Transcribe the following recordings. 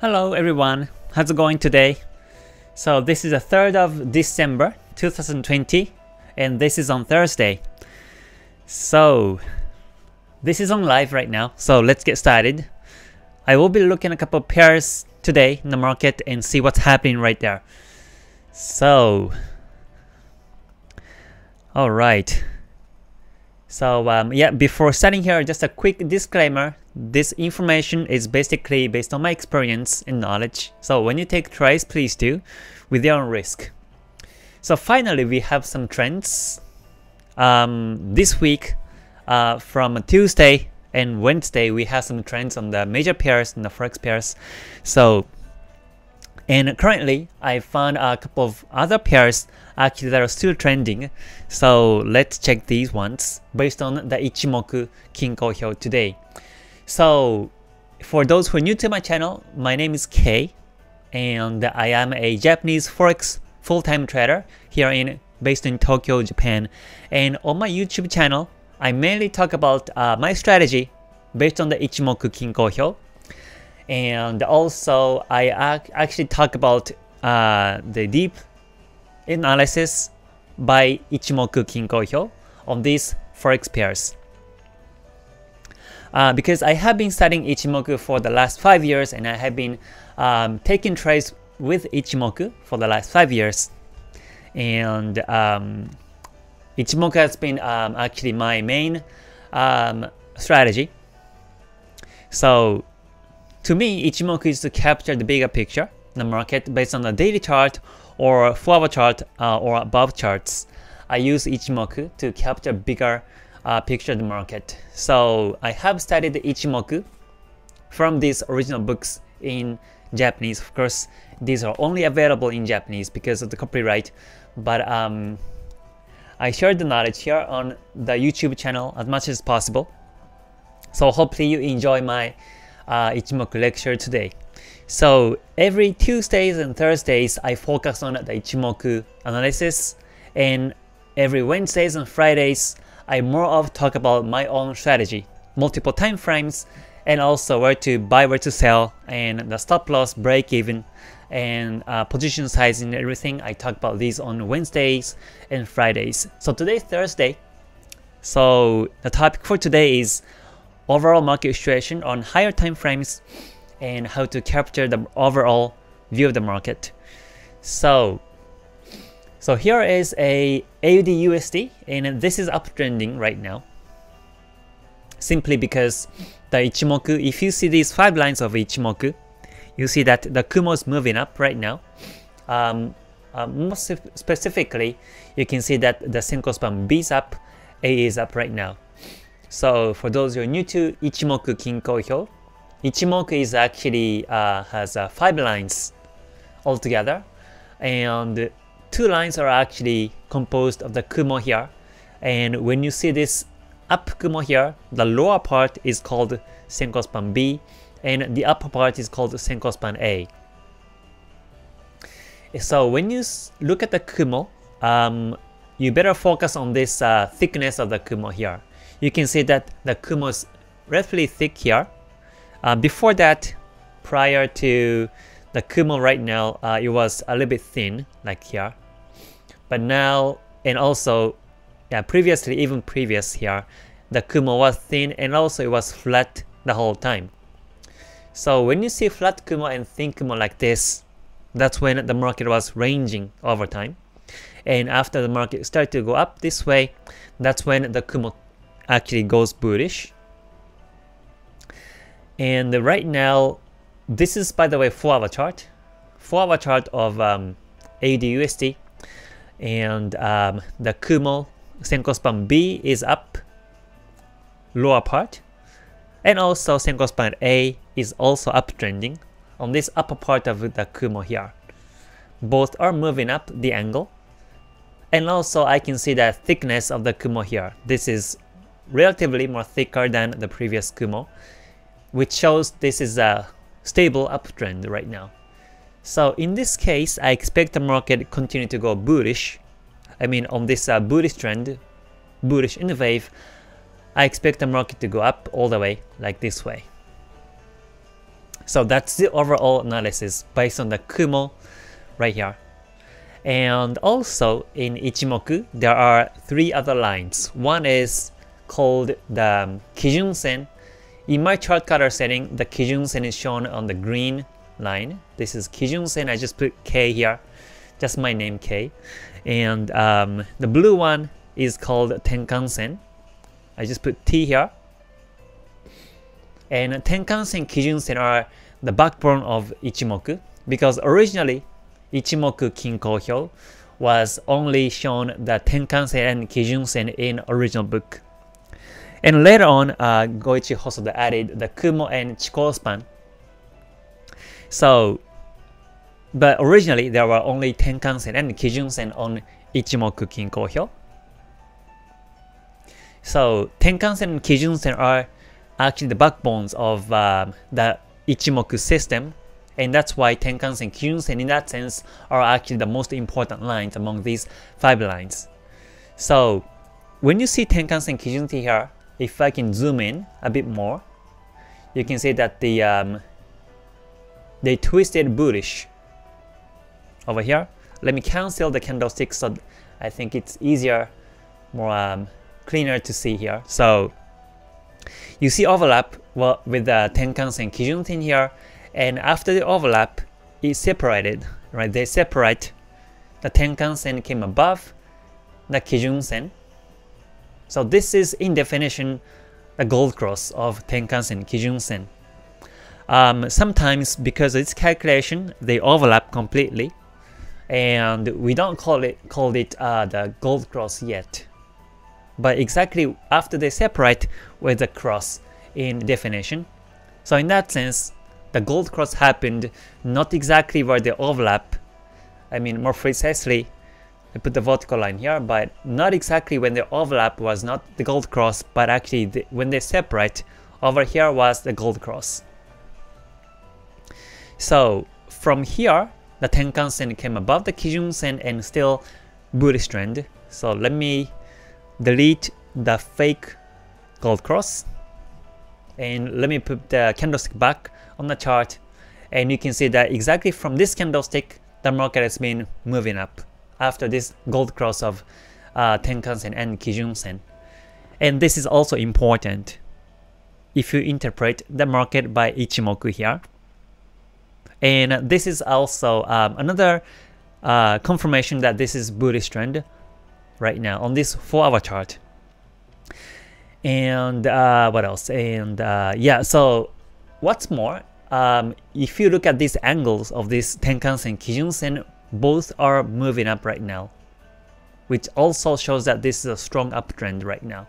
Hello everyone, how's it going today? So this is the 3rd of December 2020 and this is on Thursday. So this is on live right now, so let's get started. I will be looking at a couple pairs today in the market and see what's happening right there. So, alright. So um, yeah, before starting here, just a quick disclaimer. This information is basically based on my experience and knowledge. So when you take trades, please do with your own risk. So finally, we have some trends um, this week uh, from Tuesday and Wednesday. We have some trends on the major pairs and the forex pairs. So and currently, I found a couple of other pairs actually that are still trending. So let's check these ones based on the Ichimoku Kinko Hyo today. So for those who are new to my channel, my name is Kei and I am a Japanese forex full-time trader here in based in Tokyo, Japan. And on my YouTube channel, I mainly talk about uh, my strategy based on the Ichimoku Kinko Hyo and also I ac actually talk about uh, the deep analysis by Ichimoku Kinko Hyo on these forex pairs. Uh, because I have been studying Ichimoku for the last 5 years and I have been um, taking trades with Ichimoku for the last 5 years. And um, Ichimoku has been um, actually my main um, strategy. So to me, Ichimoku is to capture the bigger picture, the market based on the daily chart or 4 hour chart uh, or above charts. I use Ichimoku to capture bigger uh, picture of the market. So I have studied Ichimoku from these original books in Japanese. Of course, these are only available in Japanese because of the copyright, but um, I shared the knowledge here on the YouTube channel as much as possible. So hopefully you enjoy my uh, Ichimoku lecture today. So every Tuesdays and Thursdays I focus on the Ichimoku analysis and every Wednesdays and Fridays I more of talk about my own strategy, multiple time frames and also where to buy, where to sell and the stop loss, break even and uh, position size and everything. I talk about these on Wednesdays and Fridays. So today Thursday. So the topic for today is overall market situation on higher time frames and how to capture the overall view of the market. So, so here is a AUD USD and this is uptrending right now. Simply because the Ichimoku, if you see these five lines of Ichimoku, you see that the Kumo is moving up right now. Um, uh, specifically, you can see that the Senko span B is up, A is up right now. So for those who are new to Ichimoku Kinko Hyo, Ichimoku is actually uh, has uh, five lines altogether, and two lines are actually composed of the Kumo here. And when you see this up Kumo here, the lower part is called Senkospan B, and the upper part is called Senkospan A. So when you look at the Kumo, um, you better focus on this uh, thickness of the Kumo here you can see that the Kumo is roughly thick here. Uh, before that, prior to the Kumo right now, uh, it was a little bit thin, like here. But now, and also, yeah, previously, even previous here, the Kumo was thin and also it was flat the whole time. So when you see flat Kumo and thin Kumo like this, that's when the market was ranging over time. And after the market started to go up this way, that's when the Kumo actually goes bullish. And right now, this is by the way 4 hour chart, 4 hour chart of um, AUD and um, the Kumo Senko span B is up, lower part, and also Senko span A is also uptrending on this upper part of the Kumo here. Both are moving up the angle, and also I can see the thickness of the Kumo here. This is relatively more thicker than the previous Kumo, which shows this is a stable uptrend right now. So in this case, I expect the market continue to go bullish. I mean on this uh, bullish trend, bullish in the wave, I expect the market to go up all the way like this way. So that's the overall analysis based on the Kumo right here. And also in Ichimoku, there are three other lines. One is called the Kijun Sen. In my chart color setting, the Kijun Sen is shown on the green line. This is Kijun Sen, I just put K here, just my name K. And um, the blue one is called Tenkan Sen. I just put T here. And Tenkan Sen, Kijun Sen are the backbone of Ichimoku because originally Ichimoku Kinko was only shown the Tenkan-sen and Kijun-sen in original book. And later on, uh, Goichi Hosoda added the Kumo and Chikou span. So, but originally there were only Tenkan-sen and Kijun-sen on Ichimoku Kinko So Tenkan-sen and Kijun-sen are actually the backbones of uh, the Ichimoku system and that's why Tenkan-sen and Kijun-sen in that sense are actually the most important lines among these five lines. So when you see Tenkan-sen and Kijun-sen here, if I can zoom in a bit more, you can see that the um, they twisted bullish over here. Let me cancel the candlestick so I think it's easier, more um, cleaner to see here. So you see overlap well, with the Tenkan and Kijun-sen here, and after the overlap, it separated, right? They separate. The Tenkan-sen came above the Kijun-sen. So this is in definition the gold cross of Tenkan-sen, Kijun-sen. Um, sometimes because of its calculation, they overlap completely, and we don't call it call it uh, the gold cross yet. But exactly after they separate with the cross in definition. So in that sense, the gold cross happened not exactly where they overlap, I mean more precisely, I put the vertical line here, but not exactly when the overlap was not the gold cross, but actually the, when they separate, over here was the gold cross. So from here, the Tenkan-sen came above the Kijun-sen and still bullish trend. So let me delete the fake gold cross and let me put the candlestick back on the chart and you can see that exactly from this candlestick the market has been moving up after this gold cross of uh, Tenkan-sen and Kijun-sen. And this is also important if you interpret the market by Ichimoku here. And this is also um, another uh, confirmation that this is bullish trend right now on this 4 hour chart. And uh, what else? And uh, yeah, so What's more, um, if you look at these angles of this Tenkan-sen, Kijun-sen, both are moving up right now, which also shows that this is a strong uptrend right now.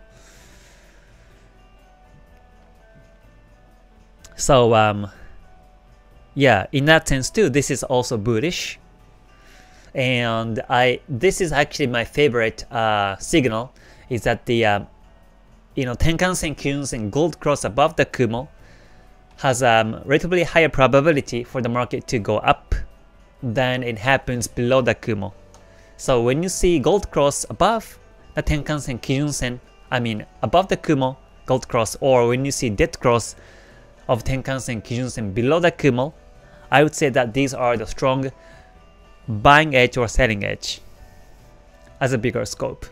So um, yeah, in that sense too, this is also bullish. And I, this is actually my favorite uh, signal, is that the uh, you know Tenkan-sen, Kijun-sen gold cross above the Kumo has a um, relatively higher probability for the market to go up than it happens below the Kumo. So when you see gold cross above the Tenkan-sen, Kijun-sen, I mean above the Kumo, gold cross, or when you see dead cross of Tenkan-sen, Kijun-sen below the Kumo, I would say that these are the strong buying edge or selling edge as a bigger scope.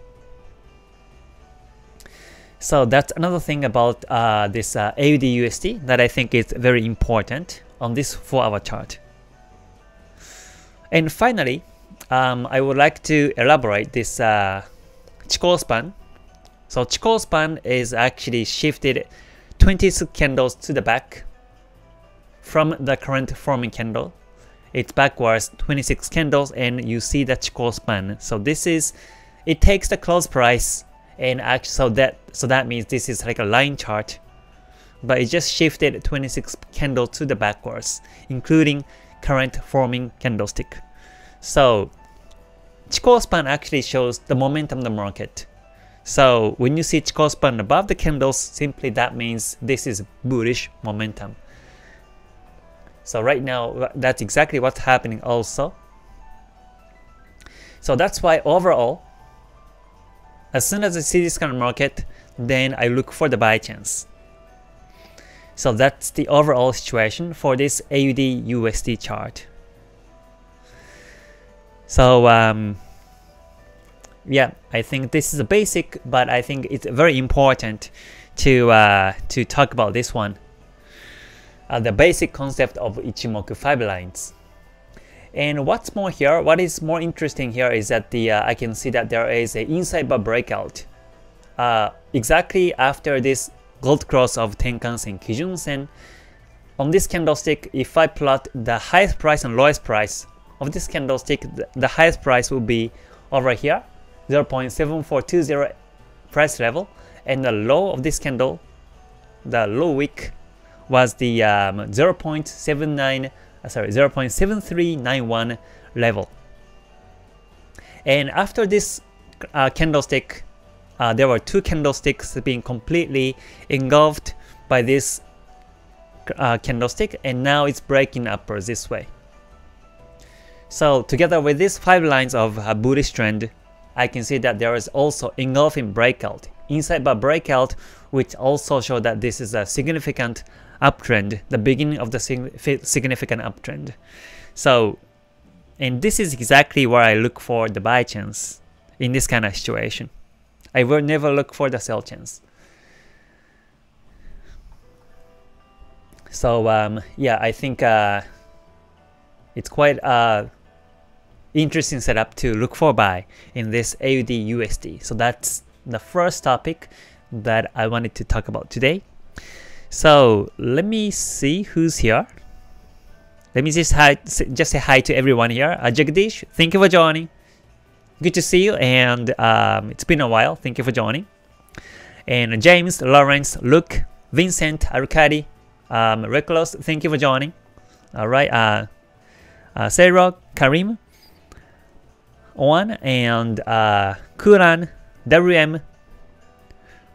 So that's another thing about uh, this uh, AUD USD that I think is very important on this 4 hour chart. And finally, um, I would like to elaborate this uh, Chikou span. So Chikou span is actually shifted 26 candles to the back from the current forming candle. It's backwards 26 candles and you see the Chikou span. So this is, it takes the close price and actually so that so that means this is like a line chart but it just shifted 26 candles to the backwards including current forming candlestick so Chikou span actually shows the momentum of the market so when you see Chikou span above the candles simply that means this is bullish momentum so right now that's exactly what's happening also so that's why overall as soon as I see this kind of market, then I look for the buy chance. So that's the overall situation for this AUD USD chart. So um, yeah, I think this is a basic, but I think it's very important to uh, to talk about this one. Uh, the basic concept of Ichimoku fiber lines. And what's more here, what is more interesting here is that the uh, I can see that there is an inside bar breakout uh, exactly after this gold cross of Tenkan-sen, Kijun-sen. On this candlestick, if I plot the highest price and lowest price of this candlestick, the, highest price will be over here, 0.7420 price level, and the low of this candle, the low wick, was the um, 0.79, uh, sorry, 0.7391 level. And after this uh, candlestick, uh, there were two candlesticks being completely engulfed by this uh, candlestick, and now it's breaking upwards this way. So together with these five lines of a bullish trend, I can see that there is also engulfing breakout, inside bar breakout, which also show that this is a significant uptrend, the beginning of the significant uptrend. So, and this is exactly where I look for the buy chance in this kind of situation. I will never look for the sell chance. So um, yeah, I think uh, it's quite uh, interesting setup to look for buy in this AUD USD. So that's the first topic that I wanted to talk about today. So let me see who's here. Let me just hi, just say hi to everyone here. Uh, Jagdish, thank you for joining. Good to see you, and um, it's been a while. Thank you for joining. And James, Lawrence, Luke, Vincent, Arcadi, um, thank you for joining. All right, uh, uh, Sarah, Karim, Owen, and uh, Kuran, WM,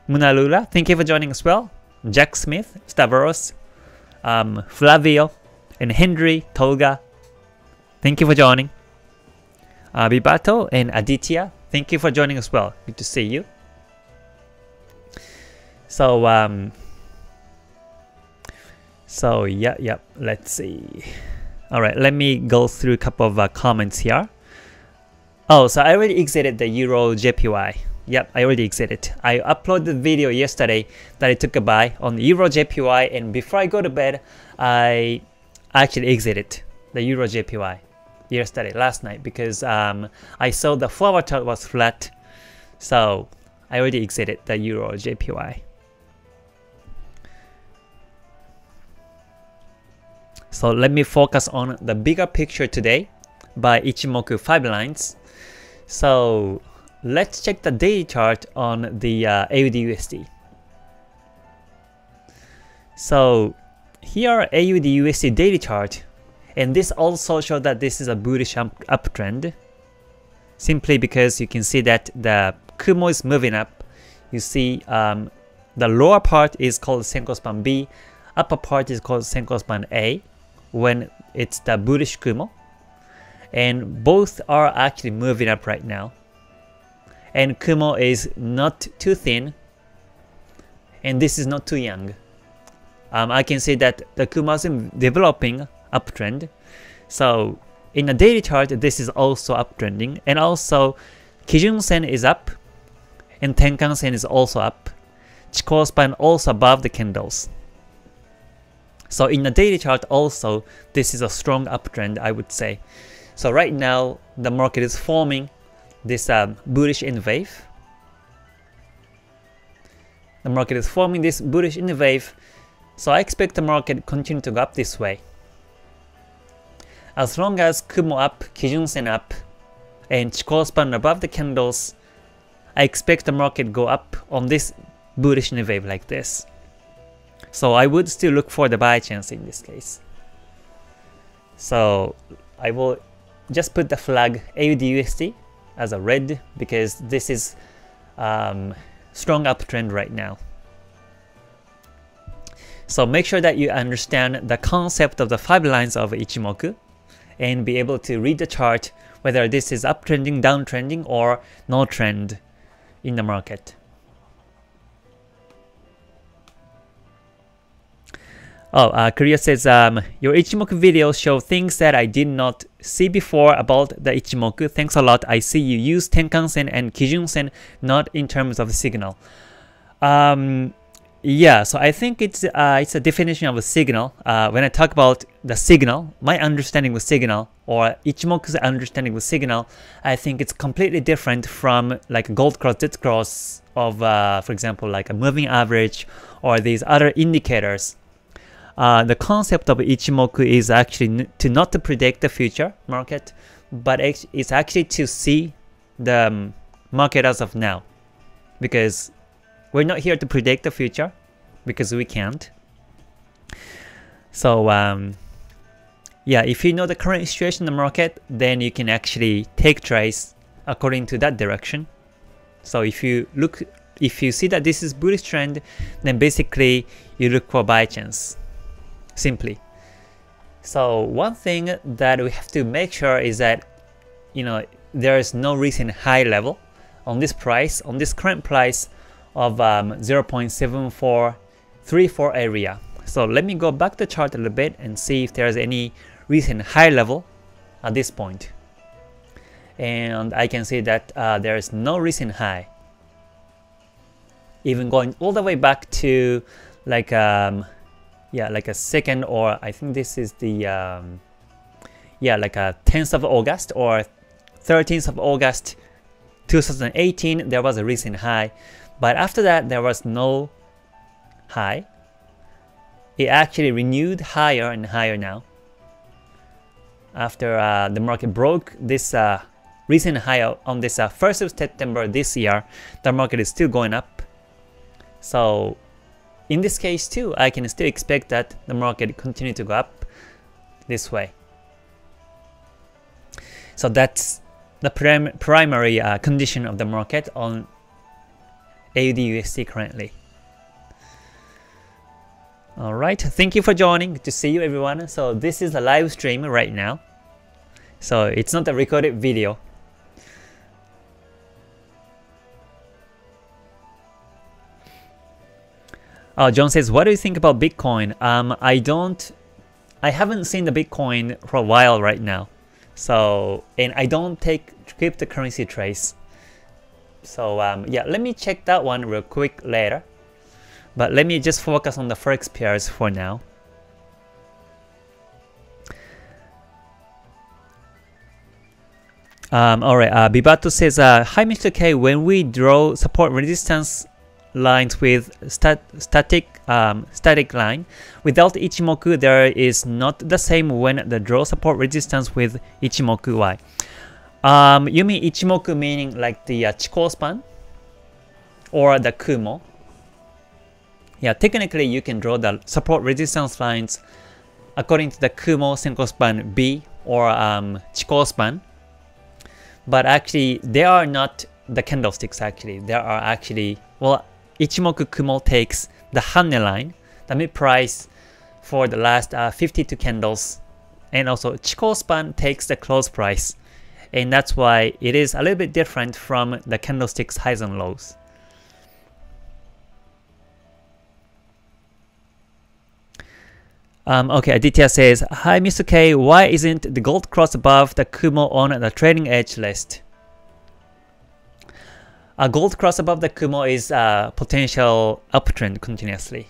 Munalula, thank you for joining as well. Jack Smith, Stavros, um, Flavio, and Henry, Tolga, thank you for joining. Uh, Bibato and Aditya, thank you for joining as well. Good to see you. So, um, so yeah, yeah, let's see. All right, let me go through a couple of uh, comments here. Oh, so I already exited the Euro JPY. Yep, I already exited. I uploaded the video yesterday that I took a buy on Euro JPY and before I go to bed, I actually exited the Euro JPY yesterday, last night, because um, I saw the forward chart was flat. So I already exited the Euro JPY. So let me focus on the bigger picture today by Ichimoku 5 lines. So let's check the daily chart on the uh, AUD So here AUD USD daily chart, and this also shows that this is a bullish uptrend, simply because you can see that the Kumo is moving up. You see um, the lower part is called Senko span B, upper part is called Senko span A, when it's the bullish Kumo and both are actually moving up right now. And Kumo is not too thin, and this is not too young. Um, I can see that the Kumo is developing uptrend. So in a daily chart, this is also uptrending, and also Kijun Sen is up, and Tenkan Sen is also up. Chikou span also above the candles. So in the daily chart also, this is a strong uptrend, I would say. So right now, the market is forming this um, bullish N wave. The market is forming this bullish N wave, so I expect the market continue to go up this way. As long as Kumo up, Kijun Sen up, and Chikou span above the candles, I expect the market go up on this bullish N wave like this. So I would still look for the buy chance in this case. So I will just put the flag AUDUSD as a red because this is um, strong uptrend right now. So make sure that you understand the concept of the five lines of Ichimoku and be able to read the chart whether this is uptrending, downtrending, or no trend in the market. Oh, uh, Korea says, um, your Ichimoku videos show things that I did not see before about the Ichimoku. Thanks a lot. I see you use Tenkan-sen and Kijun-sen not in terms of signal. Um, yeah, so I think it's uh, it's a definition of a signal. Uh, when I talk about the signal, my understanding of signal or Ichimoku's understanding of signal, I think it's completely different from like gold cross, dead cross of, uh, for example, like a moving average or these other indicators. Uh, the concept of Ichimoku is actually to not to predict the future market, but it's actually to see the um, market as of now, because we're not here to predict the future because we can't. So um, yeah, if you know the current situation in the market, then you can actually take trades according to that direction. So if you look, if you see that this is bullish trend, then basically you look for buy chance, simply. So one thing that we have to make sure is that, you know, there is no recent high level on this price, on this current price, of um, 0.7434 area. So let me go back the chart a little bit and see if there's any recent high level at this point. And I can see that uh, there is no recent high. Even going all the way back to like um, yeah like a second or I think this is the um, yeah like a 10th of August or 13th of August 2018 there was a recent high but after that, there was no high. It actually renewed higher and higher now. After uh, the market broke this uh, recent high on this uh, 1st of September this year, the market is still going up. So in this case too, I can still expect that the market continue to go up this way. So that's the prim primary uh, condition of the market on AUD USD currently. Alright, thank you for joining. Good to see you everyone. So this is a live stream right now. So it's not a recorded video. Oh, John says, what do you think about Bitcoin? Um, I don't, I haven't seen the Bitcoin for a while right now. So, and I don't take cryptocurrency trades. So um, yeah, let me check that one real quick later. But let me just focus on the forex pairs for now. Um, Alright, uh, Bibato says, uh, Hi Mr. Kei, when we draw support resistance lines with stat static um, static line, without Ichimoku there is not the same when the draw support resistance with Ichimoku Y. Um, you mean Ichimoku meaning like the uh, Chikou span or the Kumo? Yeah, technically you can draw the support resistance lines according to the Kumo Senko span B or um, Chikou span. But actually, they are not the candlesticks actually. There are actually, well, Ichimoku Kumo takes the Hanne line, the mid price for the last uh, 52 candles. And also Chikou span takes the close price and that's why it is a little bit different from the candlestick's highs and lows. Um, okay, Aditya says, Hi Mr. Kei, why isn't the gold cross above the Kumo on the trading edge list? A gold cross above the Kumo is a potential uptrend continuously.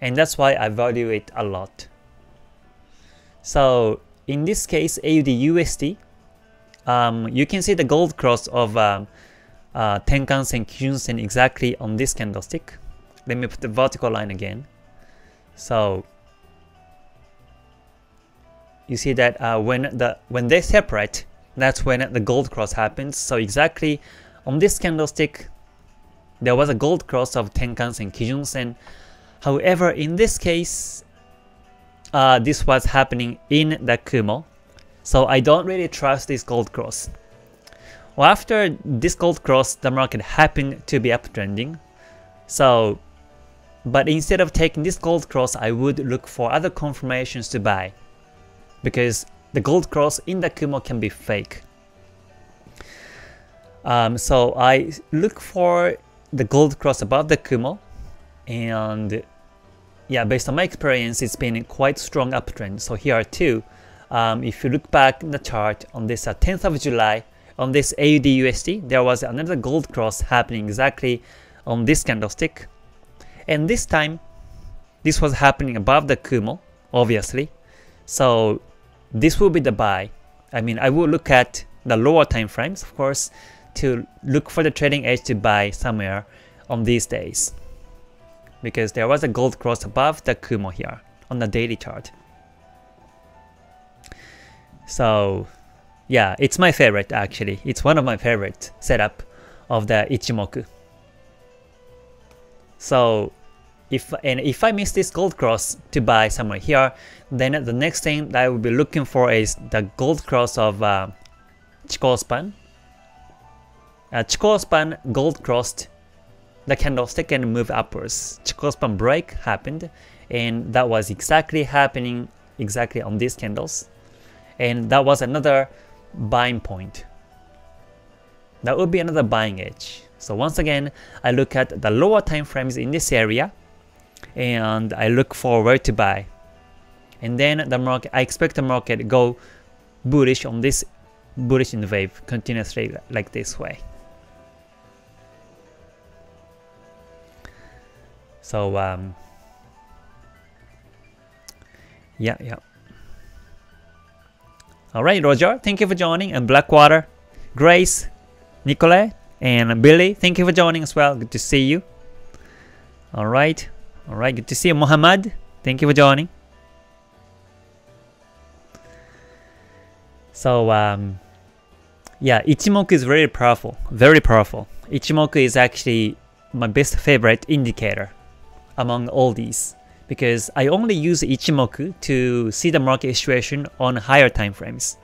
And that's why I value it a lot. So in this case, AUD USD um, you can see the gold cross of um, uh, Tenkan-sen, Kijun-sen exactly on this candlestick. Let me put the vertical line again. So you see that uh, when the when they separate, that's when the gold cross happens. So exactly on this candlestick, there was a gold cross of Tenkan-sen, Kijun-sen. However, in this case, uh, this was happening in the Kumo. So I don't really trust this gold cross. Well, after this gold cross, the market happened to be uptrending. So, but instead of taking this gold cross, I would look for other confirmations to buy. Because the gold cross in the Kumo can be fake. Um, so I look for the gold cross above the Kumo and yeah, based on my experience, it's been quite strong uptrend. So here too, um, if you look back in the chart on this uh, 10th of July, on this AUD USD, there was another gold cross happening exactly on this candlestick. And this time, this was happening above the Kumo, obviously. So this will be the buy. I mean, I will look at the lower time frames, of course, to look for the trading edge to buy somewhere on these days. Because there was a gold cross above the Kumo here on the daily chart. So yeah, it's my favorite actually. It's one of my favorite setup of the Ichimoku. So if and if I miss this gold cross to buy somewhere here, then the next thing that I will be looking for is the gold cross of uh, Chikou span. Uh, Chikou span gold crossed the candlestick and move upwards. Chikou span break happened and that was exactly happening exactly on these candles and that was another buying point. That would be another buying edge. So once again, I look at the lower time frames in this area and I look for where to buy. And then the market, I expect the market go bullish on this bullish in the wave continuously like this way. So um, yeah, yeah. Alright, Roger, thank you for joining, and Blackwater, Grace, Nicole, and Billy, thank you for joining as well. Good to see you. Alright, alright, good to see you, Muhammad. Thank you for joining. So, um, yeah, Ichimoku is very powerful, very powerful. Ichimoku is actually my best favorite indicator among all these because I only use Ichimoku to see the market situation on higher time frames.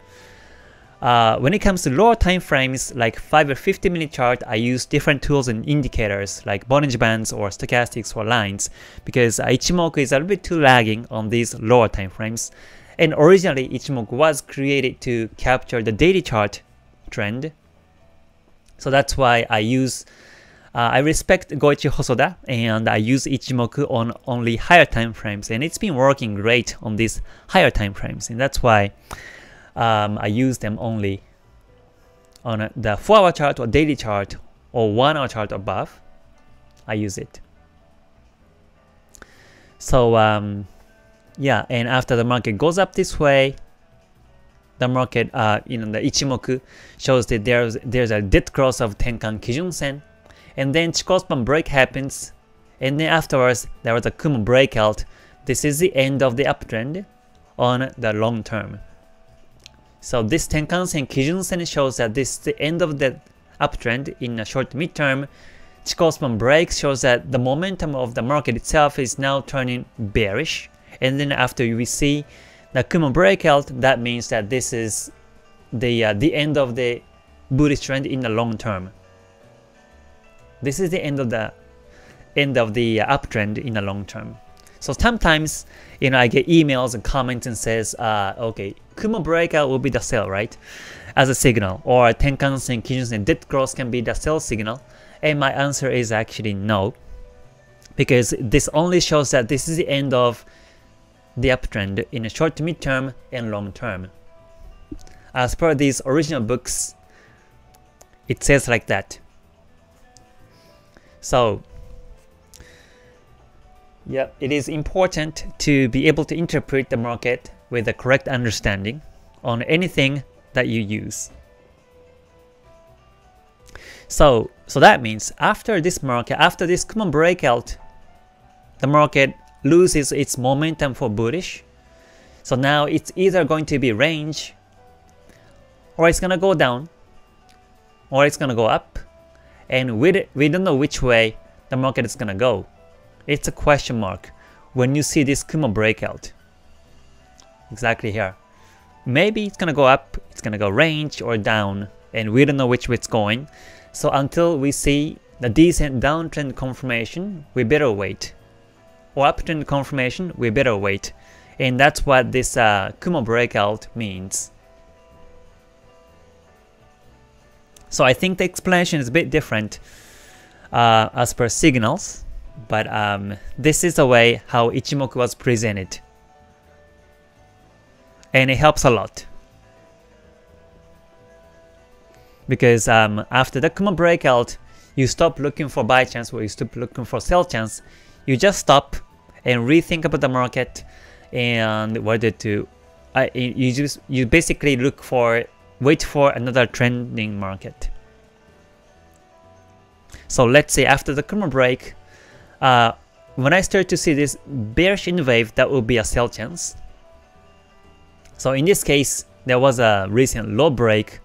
Uh, when it comes to lower time frames like 5 or 50 minute chart, I use different tools and indicators like Bollinger Bands or stochastics or lines because Ichimoku is a little bit too lagging on these lower time frames. And originally Ichimoku was created to capture the daily chart trend. So that's why I use uh, I respect Goichi Hosoda and I use Ichimoku on only higher time frames and it's been working great on these higher time frames and that's why um, I use them only on the 4 hour chart or daily chart or 1 hour chart above I use it. So um, yeah and after the market goes up this way the market, uh, you know, the Ichimoku shows that there's there's a dead cross of Tenkan Kijun Sen and then Chikou span break happens, and then afterwards there was a Kumo breakout. This is the end of the uptrend on the long term. So this Tenkan-sen Kijun-sen shows that this is the end of the uptrend in a short midterm. Chikou span break shows that the momentum of the market itself is now turning bearish. And then after we see the Kumo breakout, that means that this is the uh, the end of the bullish trend in the long term. This is the end of the end of the uptrend in the long term. So sometimes, you know, I get emails and comments and says, uh, okay, Kumo breakout will be the sell, right? As a signal, or Tenkan-sen, Kijun-sen, dead cross can be the sell signal. And my answer is actually no, because this only shows that this is the end of the uptrend in a short to mid-term and long term. As per these original books, it says like that. So yeah, it is important to be able to interpret the market with the correct understanding on anything that you use. So, so that means after this market, after this Kumo breakout, the market loses its momentum for bullish. So now it's either going to be range, or it's gonna go down, or it's gonna go up, and we, we don't know which way the market is gonna go. It's a question mark when you see this Kumo breakout. Exactly here. Maybe it's gonna go up, it's gonna go range or down, and we don't know which way it's going. So until we see the decent downtrend confirmation, we better wait. Or uptrend confirmation, we better wait. And that's what this uh, Kumo breakout means. So I think the explanation is a bit different uh, as per signals, but um, this is the way how Ichimoku was presented. And it helps a lot. Because um, after the Kumo breakout, you stop looking for buy chance or you stop looking for sell chance. You just stop and rethink about the market and whether to uh, you just you basically look for wait for another trending market. So let's say after the Kumo break, uh, when I start to see this bearish N wave, that will be a sell chance. So in this case, there was a recent low break,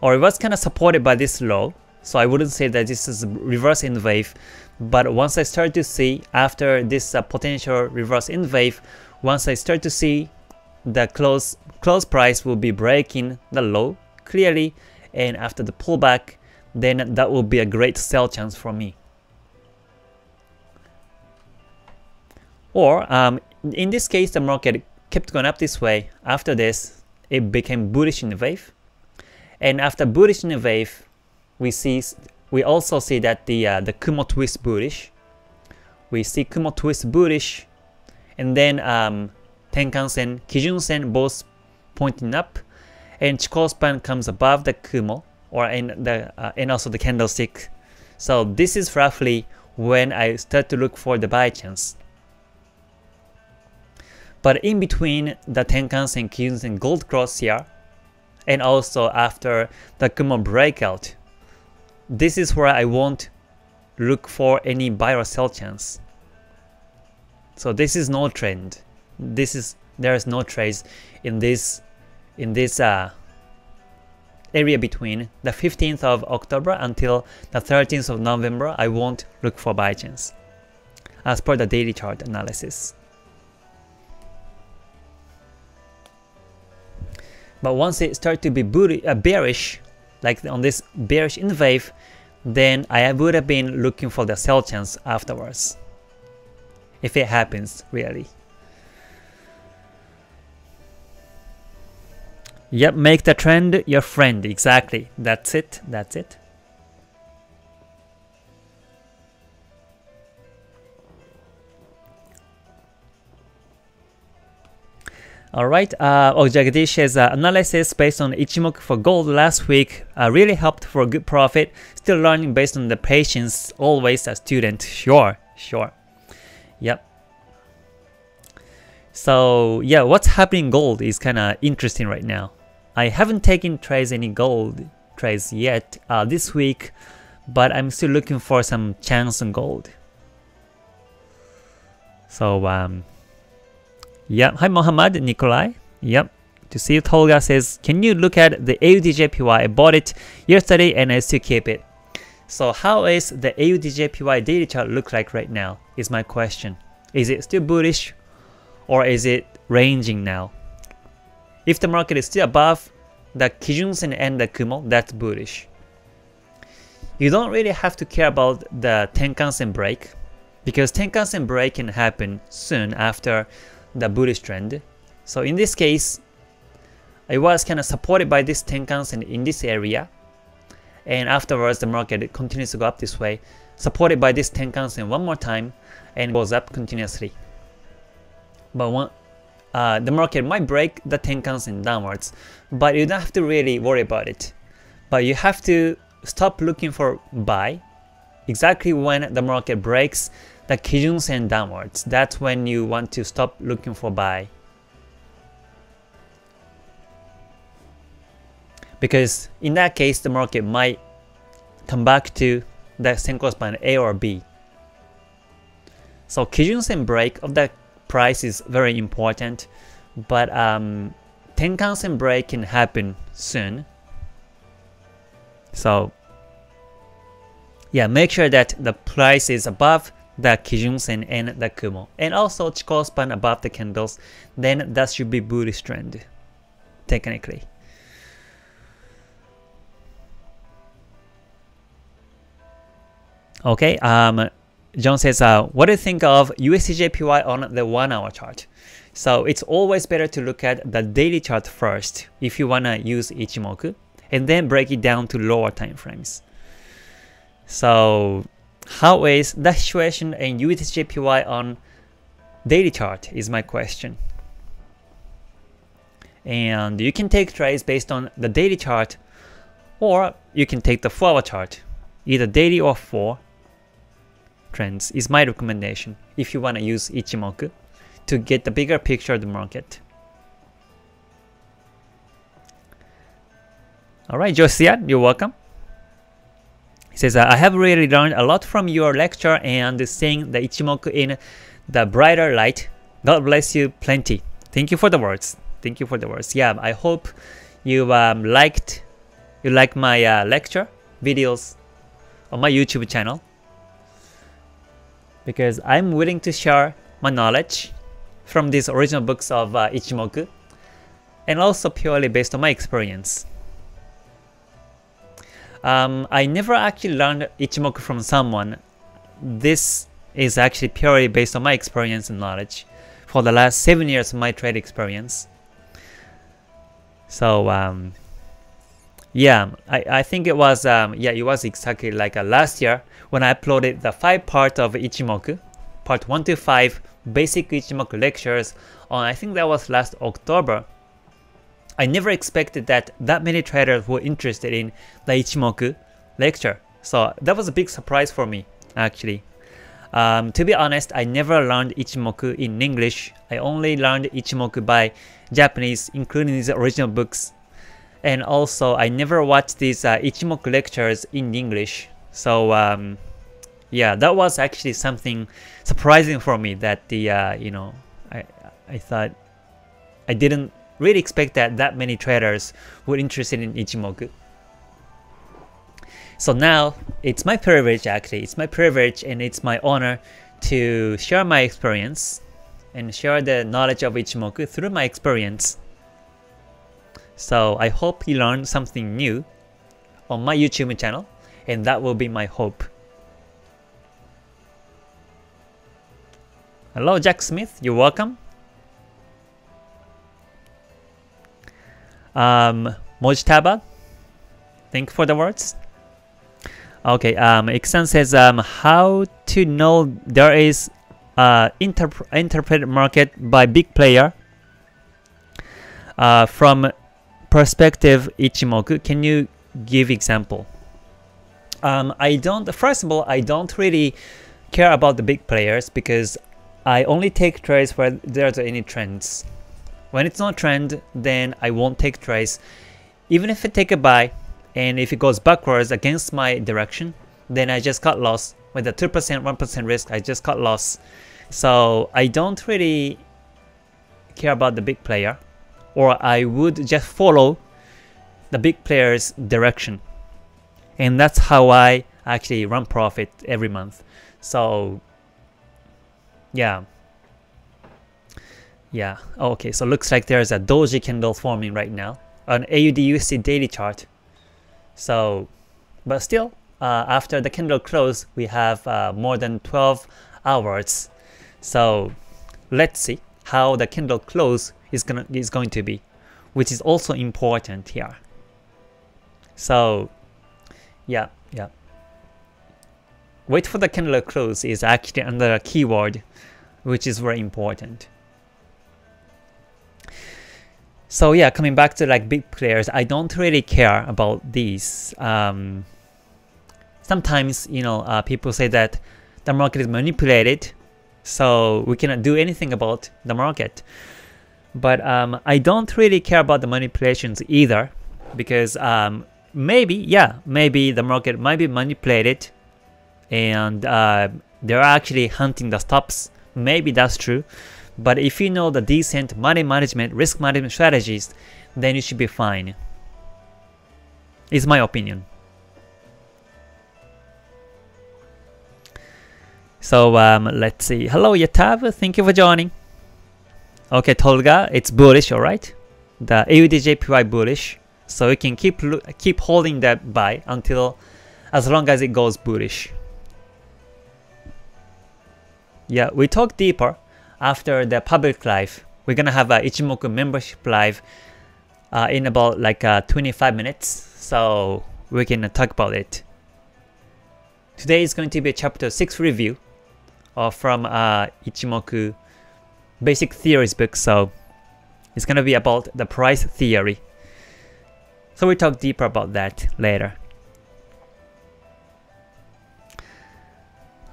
or it was kind of supported by this low. So I wouldn't say that this is a reverse N wave, but once I start to see after this uh, potential reverse N wave, once I start to see the close close price will be breaking the low clearly, and after the pullback, then that will be a great sell chance for me. Or um, in this case, the market kept going up this way. After this, it became bullish in the wave. And after bullish in the wave, we see we also see that the uh, the Kumo twist bullish. We see Kumo twist bullish, and then um, Tenkan-sen, Kijun-sen both pointing up, and Chikou span comes above the Kumo or in the uh, and also the candlestick. So this is roughly when I start to look for the buy chance. But in between the Tenkan-sen, Kijun-sen gold cross here, and also after the Kumo breakout, this is where I won't look for any buy or sell chance. So this is no trend. This is there is no trades in this in this uh, area between the 15th of October until the 13th of November, I won't look for buy chance, as per the daily chart analysis. But once it starts to be uh, bearish, like on this bearish N wave, then I would have been looking for the sell chance afterwards. If it happens, really. Yep, make the trend your friend. Exactly. That's it. That's it. Alright, uh, oh, Jagdish's uh, analysis based on Ichimoku for gold last week uh, really helped for a good profit. Still learning based on the patience, always a student. Sure, sure. Yep. So yeah, what's happening gold is kind of interesting right now. I haven't taken trades any gold trades yet uh, this week, but I'm still looking for some chance on gold. So um, yeah, hi Mohammed Nikolai. Yep. To see Tolga says, can you look at the AUDJPY? I bought it yesterday and I still keep it. So how is the AUDJPY daily chart look like right now? Is my question. Is it still bullish or is it ranging now? If the market is still above the Kijun-sen and the Kumo, that's bullish. You don't really have to care about the Tenkan-sen break because Tenkan-sen break can happen soon after the bullish trend. So in this case, it was kind of supported by this Tenkan-sen in this area and afterwards the market continues to go up this way, supported by this Tenkan-sen one more time and goes up continuously. But one, uh, the market might break the Tenkan-sen downwards, but you don't have to really worry about it. But you have to stop looking for buy exactly when the market breaks the Kijun-sen downwards. That's when you want to stop looking for buy. Because in that case, the market might come back to the Senko span A or B. So Kijun-sen break of the price is very important, but um, Tenkan-sen break can happen soon. So yeah, make sure that the price is above the Kijun-sen and the Kumo, and also Chikou span above the candles, then that should be bullish trend, technically. Okay, um, John says, uh, what do you think of USDJPY on the 1 hour chart? So it's always better to look at the daily chart first if you wanna use Ichimoku and then break it down to lower time frames. So how is the situation in USDJPY on daily chart is my question. And you can take trades based on the daily chart or you can take the 4 hour chart, either daily or 4 trends is my recommendation if you want to use Ichimoku to get the bigger picture of the market. Alright, Josiah, you're welcome. He says, I have really learned a lot from your lecture and seeing the Ichimoku in the brighter light. God bless you plenty. Thank you for the words. Thank you for the words. Yeah, I hope you um, liked you like my uh, lecture videos on my YouTube channel because I'm willing to share my knowledge from these original books of uh, Ichimoku and also purely based on my experience. Um, I never actually learned Ichimoku from someone. This is actually purely based on my experience and knowledge for the last 7 years of my trade experience. So um, yeah, I, I think it was um, yeah it was exactly like uh, last year when I uploaded the five part of Ichimoku, part one to five basic Ichimoku lectures on I think that was last October. I never expected that that many traders were interested in the Ichimoku lecture, so that was a big surprise for me actually. Um, to be honest, I never learned Ichimoku in English. I only learned Ichimoku by Japanese, including these original books and also I never watched these uh, Ichimoku lectures in English. So um, yeah, that was actually something surprising for me that the uh, you know I I thought I didn't really expect that that many traders were interested in Ichimoku. So now it's my privilege actually, it's my privilege and it's my honor to share my experience and share the knowledge of Ichimoku through my experience so I hope you learned something new on my YouTube channel and that will be my hope. Hello Jack Smith, you're welcome. Um, Mojitaba, thank you for the words. Okay, um, Iksan says, um, how to know there is uh, interp interpreted market by big player uh, from perspective Ichimoku, can you give example? Um, I don't, first of all, I don't really care about the big players because I only take trades where there's any trends. When it's not trend, then I won't take trades. Even if I take a buy and if it goes backwards against my direction, then I just got lost. With a 2%, 1% risk, I just got lost. So I don't really care about the big player or I would just follow the big player's direction. And that's how I actually run profit every month. So yeah. Yeah, okay, so looks like there's a doji candle forming right now. on AUD daily chart. So, but still, uh, after the candle close, we have uh, more than 12 hours. So let's see how the candle close is gonna is going to be, which is also important here. So yeah, yeah. Wait for the candle close is actually another keyword, which is very important. So yeah, coming back to like big players, I don't really care about these. Um, sometimes, you know, uh, people say that the market is manipulated, so we cannot do anything about the market. But um, I don't really care about the manipulations either because um, maybe, yeah, maybe the market might be manipulated and uh, they're actually hunting the stops. Maybe that's true. But if you know the decent money management, risk management strategies, then you should be fine. Is my opinion. So um, let's see. Hello Yatav, thank you for joining. Okay, Tolga, it's bullish, alright? The AUDJPY bullish. So you can keep keep holding that buy until as long as it goes bullish. Yeah, we talk deeper after the public live. We're gonna have a Ichimoku membership live uh, in about like uh, 25 minutes, so we can talk about it. today is going to be a chapter 6 review uh, from uh, Ichimoku Basic Theories book, so it's to be about the price theory. So we'll talk deeper about that later.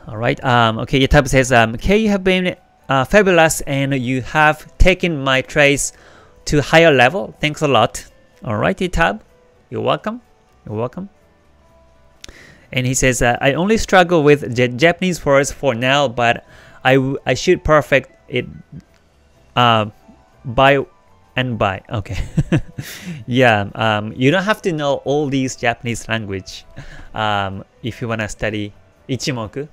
Alright, um, okay, Yatab says, um, okay, you have been uh, fabulous and you have taken my trades to higher level. Thanks a lot. Alright, Yatab, you're welcome. You're welcome. And he says, uh, I only struggle with Japanese words for now, but I, I should perfect it uh, by and by. Okay. yeah, um, you don't have to know all these Japanese language um, if you want to study Ichimoku.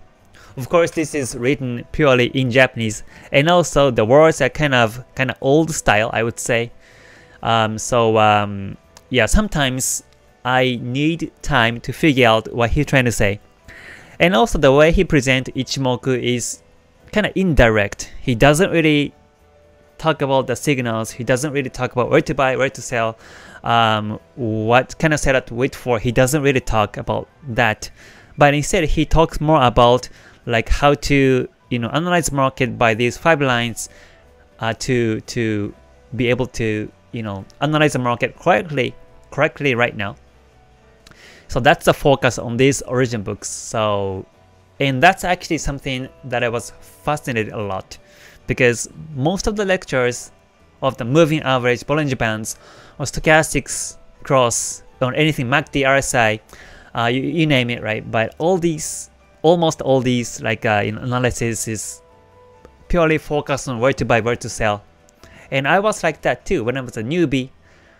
Of course, this is written purely in Japanese, and also the words are kind of kind of old style, I would say. Um, so um, yeah, sometimes I need time to figure out what he's trying to say. And also the way he presents Ichimoku is kind of indirect. He doesn't really talk about the signals. He doesn't really talk about where to buy, where to sell, um, what kind of setup to wait for. He doesn't really talk about that. But instead, he talks more about like how to you know analyze market by these five lines uh, to to be able to you know analyze the market correctly correctly right now. So that's the focus on these origin books. So and that's actually something that I was fascinated a lot because most of the lectures of the moving average, Bollinger Bands, or stochastics cross, or anything MACD, RSI, uh, you, you, name it, right? But all these, almost all these like uh, analysis is purely focused on where to buy, where to sell. And I was like that too when I was a newbie.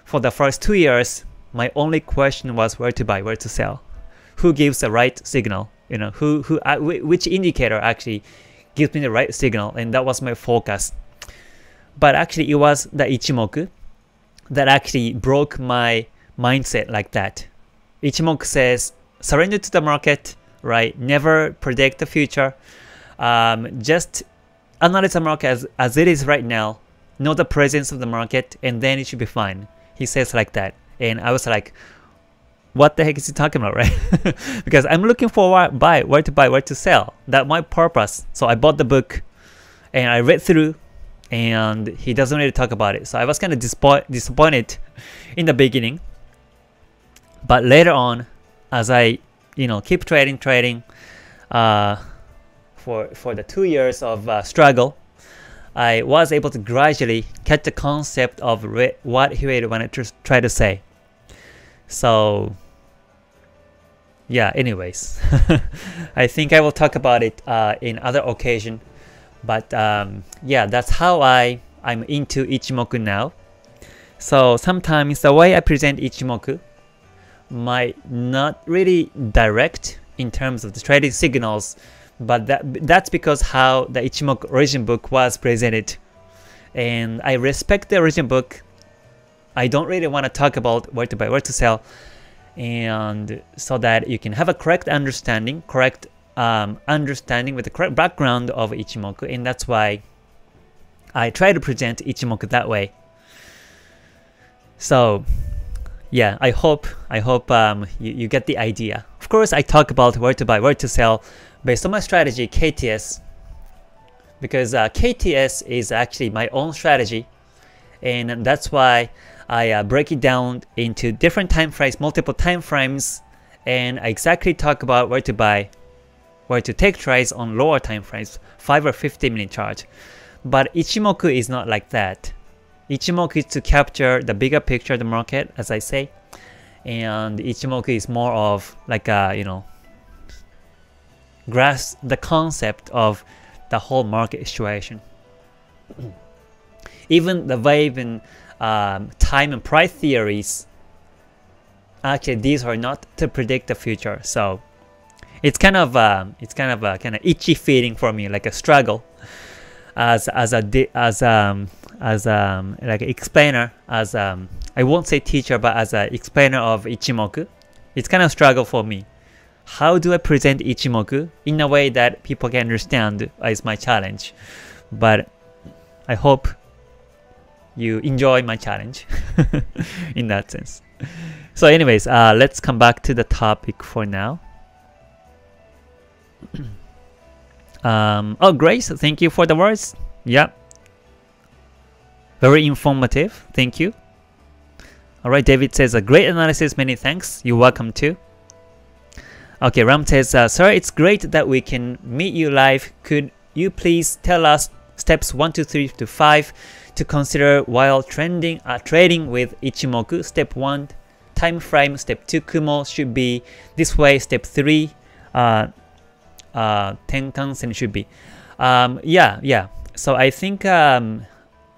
For the first two years, my only question was where to buy, where to sell. Who gives the right signal? You know, who who uh, which indicator actually gives me the right signal and that was my focus. But actually it was the Ichimoku that actually broke my mindset like that. Ichimoku says surrender to the market, right? Never predict the future. Um, just analyze the market as, as it is right now, know the presence of the market, and then it should be fine. He says like that. And I was like, what the heck is he talking about, right? because I'm looking for what buy, where to buy, where to sell. That my purpose. So I bought the book and I read through and he doesn't really talk about it. So I was kind of disappointed in the beginning. But later on, as I, you know, keep trading, trading, uh, for, for the two years of uh, struggle, I was able to gradually catch the concept of what he really wanted to try to say. So yeah, anyways, I think I will talk about it uh, in other occasion. But um, yeah, that's how I I'm into Ichimoku now. So sometimes the way I present Ichimoku might not really direct in terms of the trading signals, but that that's because how the Ichimoku origin book was presented. And I respect the origin book. I don't really want to talk about where to buy, where to sell and so that you can have a correct understanding, correct um, understanding with the correct background of Ichimoku, and that's why I try to present Ichimoku that way. So, yeah, I hope I hope um, you, you get the idea. Of course, I talk about where to buy, where to sell, based on my strategy, KTS, because uh, KTS is actually my own strategy, and that's why I uh, break it down into different time frames, multiple time frames, and I exactly talk about where to buy, where to take trades on lower time frames, 5 or 15 minute chart. But Ichimoku is not like that. Ichimoku is to capture the bigger picture of the market, as I say, and Ichimoku is more of like a, you know, grasp the concept of the whole market situation. even the wave and um, time and price theories, actually these are not to predict the future. So it's kind of um, it's kind of a kind of itchy feeling for me, like a struggle as as a as um as um like explainer as um I won't say teacher but as an explainer of Ichimoku. It's kind of struggle for me. How do I present Ichimoku in a way that people can understand is my challenge. But I hope you enjoy my challenge in that sense. So anyways, uh, let's come back to the topic for now. Um, oh, Grace, thank you for the words. Yeah. Very informative. Thank you. All right, David says a great analysis. Many thanks. You're welcome too. Okay, Ram says, uh, Sir, it's great that we can meet you live. Could you please tell us steps 1 to 3 to 5 to consider while trending, uh, trading with Ichimoku? Step 1, time frame. Step 2, Kumo should be this way. Step 3, uh, uh, Tenkan-sen should be. Um, yeah, yeah. So I think um,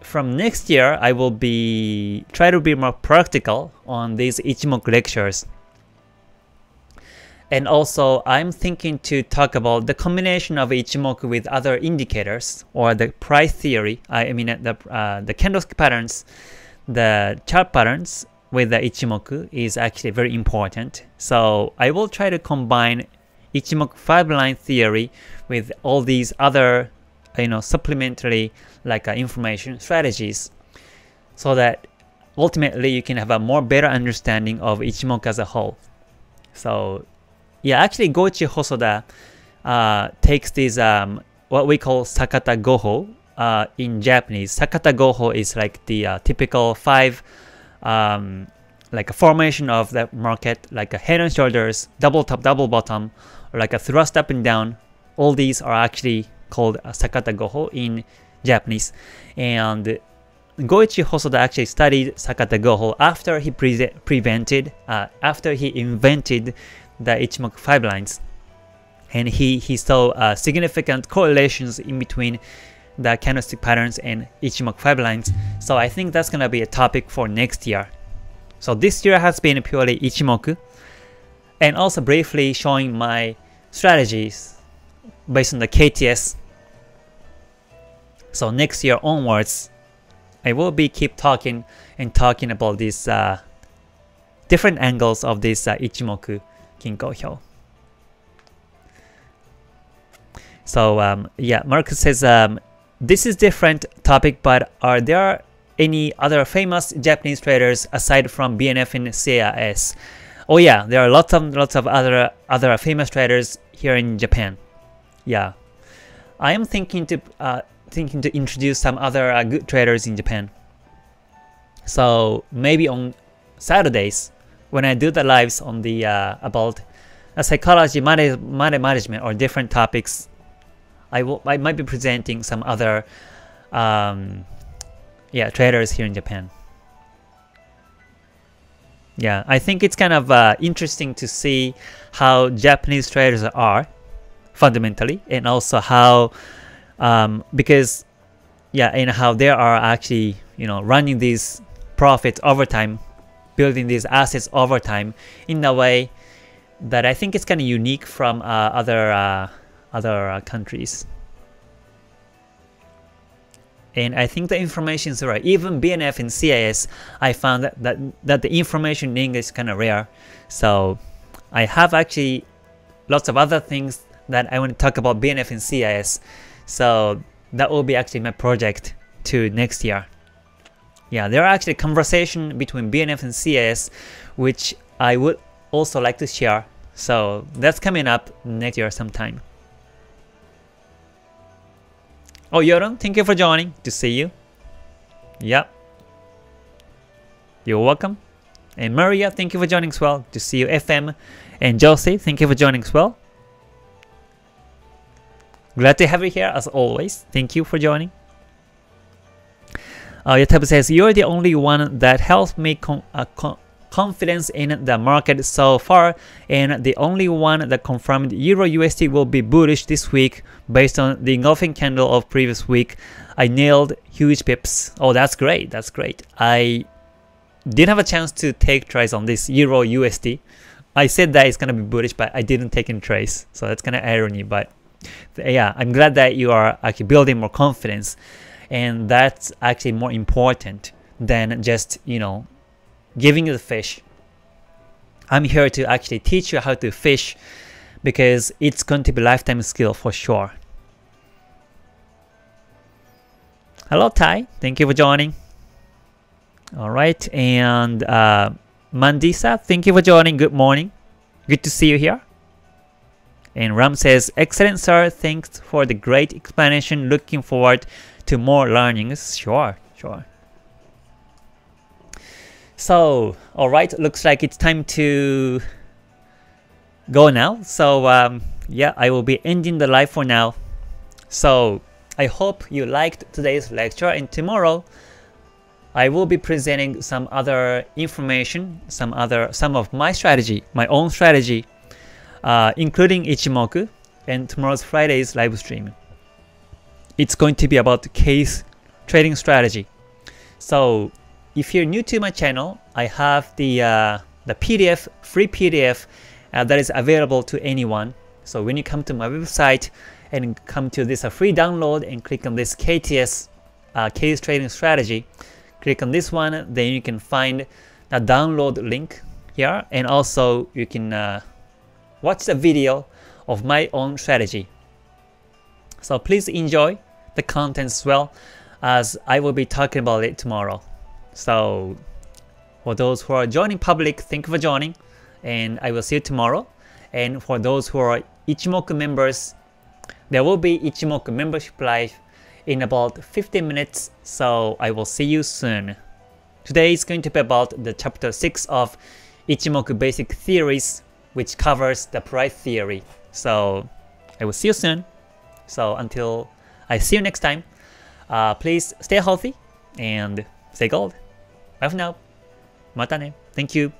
from next year, I will be try to be more practical on these Ichimoku lectures. And also, I'm thinking to talk about the combination of Ichimoku with other indicators or the price theory. I mean, the uh, the candlestick patterns, the chart patterns with the Ichimoku is actually very important. So I will try to combine Ichimoku five line theory with all these other, you know, supplementary like uh, information strategies, so that ultimately you can have a more better understanding of Ichimoku as a whole. So yeah, actually Goichi Hosoda uh, takes this um, what we call Sakata Goho uh, in Japanese. Sakata Goho is like the uh, typical five um, like a formation of the market, like a head and shoulders, double top, double bottom, or like a thrust up and down. All these are actually called Sakata Goho in Japanese. And Goichi Hosoda actually studied Sakata Goho after he pre prevented, uh, after he invented the Ichimoku 5 lines. And he, he saw uh, significant correlations in between the candlestick patterns and Ichimoku 5 lines. So I think that's gonna be a topic for next year. So this year has been purely Ichimoku and also briefly showing my strategies based on the KTS. So next year onwards, I will be keep talking and talking about these uh, different angles of this uh, Ichimoku Kinko So um, yeah, Marcus says um, this is different topic, but are there any other famous Japanese traders aside from BNF and CIS? Oh yeah, there are lots of lots of other other famous traders here in Japan. Yeah, I am thinking to uh, thinking to introduce some other uh, good traders in Japan. So maybe on Saturdays when I do the lives on the uh, about a psychology, money, money management, or different topics, I will I might be presenting some other um, yeah traders here in Japan. Yeah, I think it's kind of uh, interesting to see how Japanese traders are fundamentally, and also how um, because yeah, and how they are actually you know running these profits over time, building these assets over time in a way that I think is kind of unique from uh, other uh, other uh, countries. And I think the information is right. Even BNF and CIS, I found that, that, that the information in English is kind of rare. So I have actually lots of other things that I want to talk about BNF and CIS. So that will be actually my project to next year. Yeah, there are actually conversation between BNF and CIS, which I would also like to share. So that's coming up next year sometime. Oh, Yoron, thank you for joining. To see you. Yep. You're welcome. And Maria, thank you for joining as well. To see you, FM. And Josie, thank you for joining as well. Glad to have you here as always. Thank you for joining. Uh, Yotabu says, You're the only one that helped me con uh, con confidence in the market so far and the only one that confirmed Euro USD will be bullish this week based on the engulfing candle of previous week. I nailed huge pips. Oh, that's great. That's great. I didn't have a chance to take trades on this Euro USD. I said that it's gonna be bullish, but I didn't take any trades, so that's kind of irony. But yeah, I'm glad that you are actually building more confidence, and that's actually more important than just you know giving you the fish. I'm here to actually teach you how to fish because it's going to be a lifetime skill for sure. Hello Tai, thank you for joining. Alright, and uh, Mandisa, thank you for joining. Good morning. Good to see you here. And Ram says, Excellent, sir. Thanks for the great explanation. Looking forward to more learnings. Sure, sure. So, alright, looks like it's time to go now. So, um, yeah, I will be ending the live for now. So, I hope you liked today's lecture and tomorrow I will be presenting some other information, some other some of my strategy, my own strategy, uh, including Ichimoku and tomorrow's Friday's live stream. It's going to be about Kei's trading strategy. So if you're new to my channel, I have the uh, the PDF, free PDF uh, that is available to anyone. So when you come to my website and come to this uh, free download and click on this KTS uh, Kei's trading strategy, click on this one, then you can find the download link here, and also you can uh, watch the video of my own strategy. So please enjoy the content as well, as I will be talking about it tomorrow. So for those who are joining public, thank you for joining, and I will see you tomorrow. And for those who are Ichimoku members, there will be Ichimoku membership live in about 15 minutes, so I will see you soon. Today is going to be about the chapter 6 of Ichimoku Basic Theories, which covers the price theory. So I will see you soon. So until I see you next time, uh, please stay healthy and stay gold. Bye for now. Mata ne. Thank you.